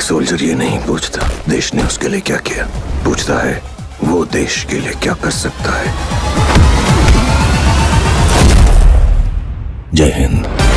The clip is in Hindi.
सोल्जर ये नहीं पूछता, देश ने उसके लिए क्या किया? पूछता है, वो देश के लिए क्या कर सकता है? जय हिंद।